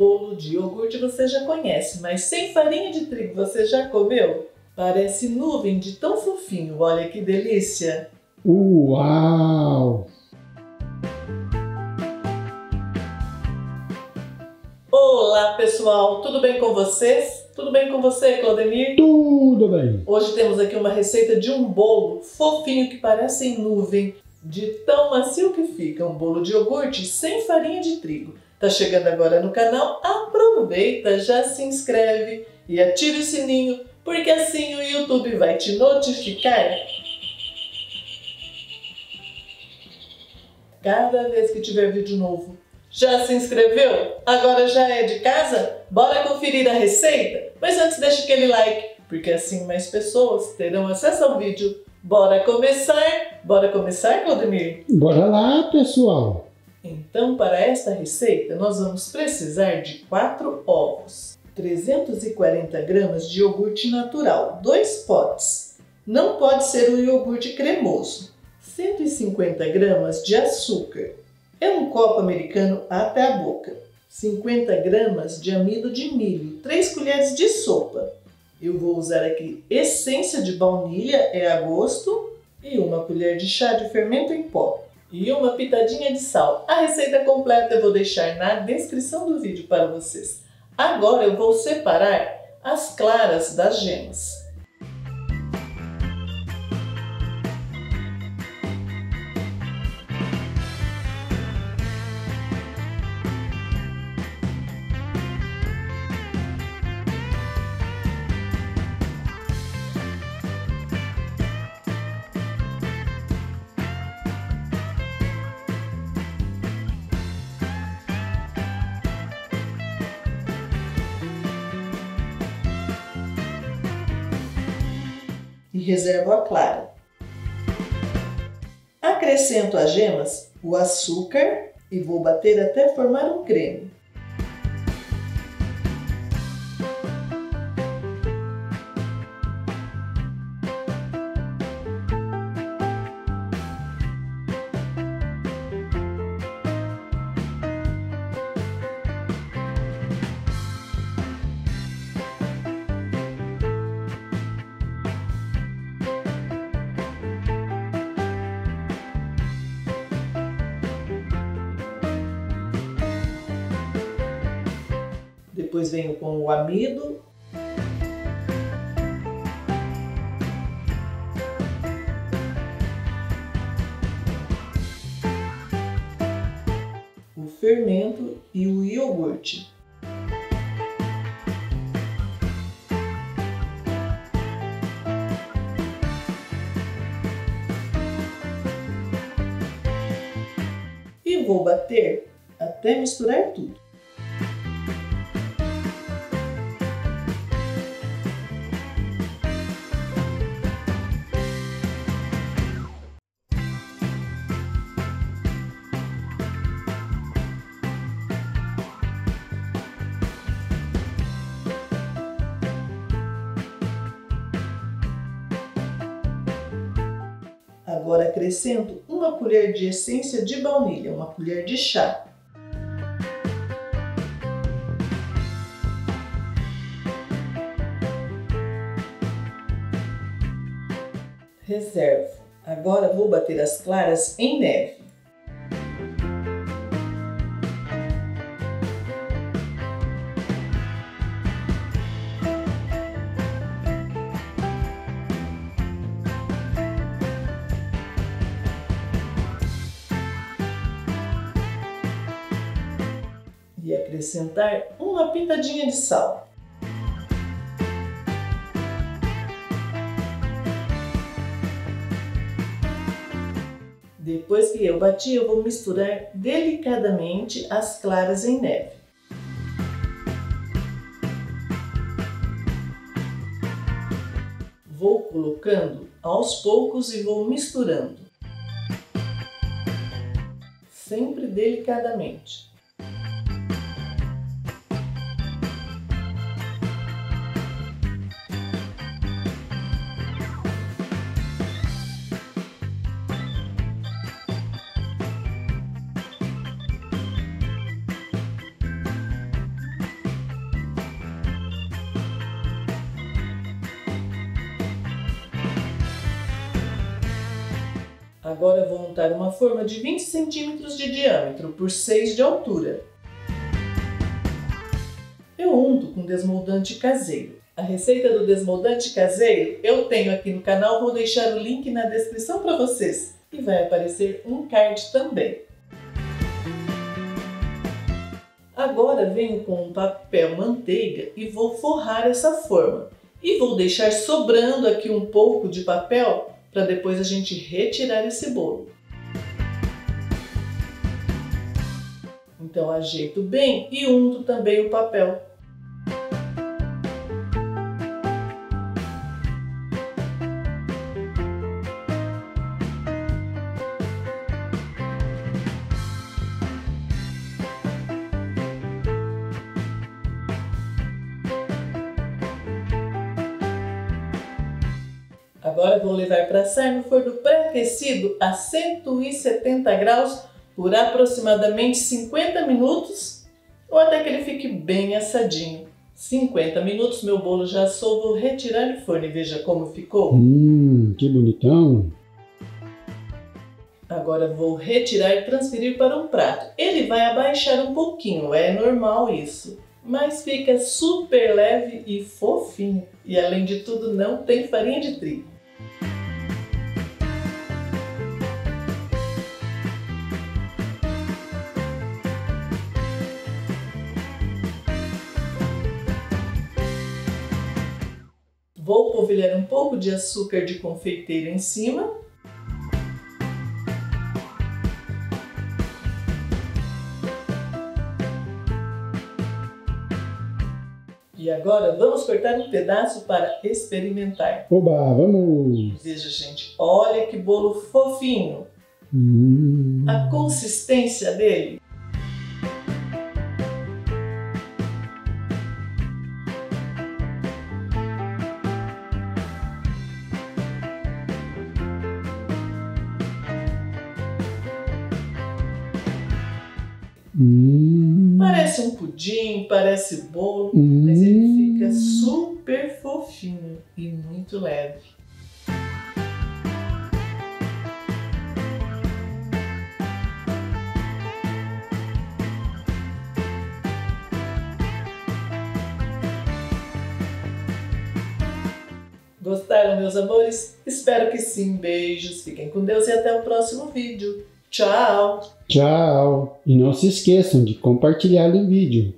Bolo de iogurte você já conhece, mas sem farinha de trigo você já comeu? Parece nuvem de tão fofinho, olha que delícia! Uau! Olá pessoal, tudo bem com vocês? Tudo bem com você, Claudemir? Tudo bem! Hoje temos aqui uma receita de um bolo fofinho que parece nuvem, de tão macio que fica, um bolo de iogurte sem farinha de trigo. Tá chegando agora no canal? Aproveita, já se inscreve e ative o sininho, porque assim o YouTube vai te notificar cada vez que tiver vídeo novo. Já se inscreveu? Agora já é de casa? Bora conferir a receita? Mas antes deixa aquele like, porque assim mais pessoas terão acesso ao vídeo. Bora começar? Bora começar, Claudemir? Bora lá, pessoal! Então, para esta receita, nós vamos precisar de 4 ovos, 340 gramas de iogurte natural, 2 potes. Não pode ser o iogurte cremoso. 150 gramas de açúcar, é um copo americano até a boca. 50 gramas de amido de milho, 3 colheres de sopa. Eu vou usar aqui essência de baunilha, é a gosto, e uma colher de chá de fermento em pó. E uma pitadinha de sal. A receita completa eu vou deixar na descrição do vídeo para vocês. Agora eu vou separar as claras das gemas. Reservo a clara. Acrescento as gemas, o açúcar e vou bater até formar um creme. Depois venho com o amido. O fermento e o iogurte. E vou bater até misturar tudo. Agora acrescento uma colher de essência de baunilha, uma colher de chá. Reservo. Agora vou bater as claras em neve. Acrescentar uma pitadinha de sal. Depois que eu bati, eu vou misturar delicadamente as claras em neve. Vou colocando aos poucos e vou misturando, sempre delicadamente. Agora vou untar uma forma de 20 centímetros de diâmetro por 6 de altura. Eu unto com desmoldante caseiro. A receita do desmoldante caseiro eu tenho aqui no canal, vou deixar o link na descrição para vocês. E vai aparecer um card também. Agora venho com um papel manteiga e vou forrar essa forma. E vou deixar sobrando aqui um pouco de papel para depois a gente retirar esse bolo. Então ajeito bem e unto também o papel. Agora vou levar para assar no forno pré-aquecido a 170 graus por aproximadamente 50 minutos ou até que ele fique bem assadinho. 50 minutos, meu bolo já assou, vou retirar do forno e veja como ficou. Hum, que bonitão. Agora vou retirar e transferir para um prato. Ele vai abaixar um pouquinho, é normal isso. Mas fica super leve e fofinho. E além de tudo, não tem farinha de trigo. Vou polvilhar um pouco de açúcar de confeiteiro em cima. E agora vamos cortar um pedaço para experimentar. Oba, vamos! Veja, gente, olha que bolo fofinho. Hum. A consistência dele Hum. Parece um pudim, parece bolo, Hum. mas ele fica super fofinho e muito leve. Gostaram, meus amores? Espero que sim. Beijos, fiquem com Deus e até o próximo vídeo. Tchau! Tchau! E não se esqueçam de compartilhar o vídeo.